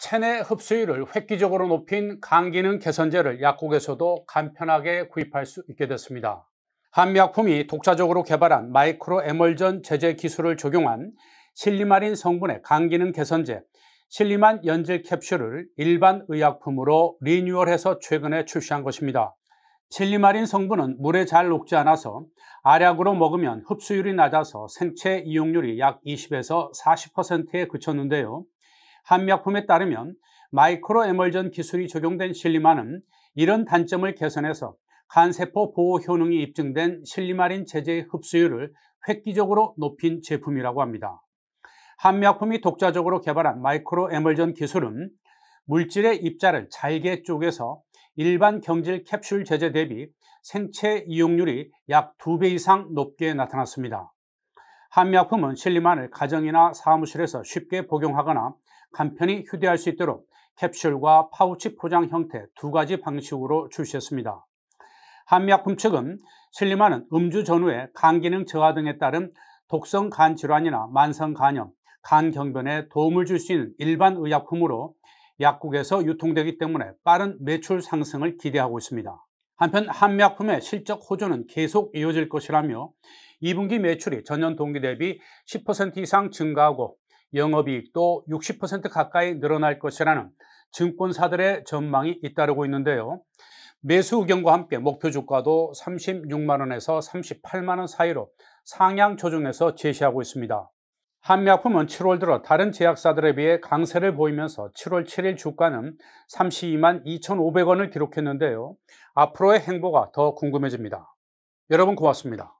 체내 흡수율을 획기적으로 높인 강기능 개선제를 약국에서도 간편하게 구입할 수 있게 됐습니다. 한미약품이 독자적으로 개발한 마이크로 에멀전 제제 기술을 적용한 실리마린 성분의 강기능 개선제 실리만 연질 캡슐을 일반 의약품으로 리뉴얼해서 최근에 출시한 것입니다. 실리마린 성분은 물에 잘 녹지 않아서 알약으로 먹으면 흡수율이 낮아서 생체 이용률이 약 20에서 40%에 그쳤는데요. 한미약품에 따르면 마이크로 에멀전 기술이 적용된 실리마는 이런 단점을 개선해서 간세포 보호 효능이 입증된 실리마린 제제의 흡수율을 획기적으로 높인 제품이라고 합니다. 한미약품이 독자적으로 개발한 마이크로 에멀전 기술은 물질의 입자를 잘게 쪼개서 일반 경질 캡슐 제제 대비 생체 이용률이 약 2배 이상 높게 나타났습니다. 한미약품은 실리만을 가정이나 사무실에서 쉽게 복용하거나 간편히 휴대할 수 있도록 캡슐과 파우치 포장 형태 두 가지 방식으로 출시했습니다. 한미약품 측은 실리만은 음주 전후에 간 기능 저하 등에 따른 독성 간 질환이나 만성 간염, 간 경변에 도움을 줄 수 있는 일반 의약품으로 약국에서 유통되기 때문에 빠른 매출 상승을 기대하고 있습니다. 한편 한미약품의 실적 호조는 계속 이어질 것이라며 2분기 매출이 전년 동기 대비 10% 이상 증가하고 영업이익도 60% 가까이 늘어날 것이라는 증권사들의 전망이 잇따르고 있는데요. 매수 의견과 함께 목표 주가도 36만 원에서 38만 원 사이로 상향 조정해서 제시하고 있습니다. 한미약품은 7월 들어 다른 제약사들에 비해 강세를 보이면서 7월 7일 주가는 32만 2,500원을 기록했는데요. 앞으로의 행보가 더 궁금해집니다. 여러분 고맙습니다.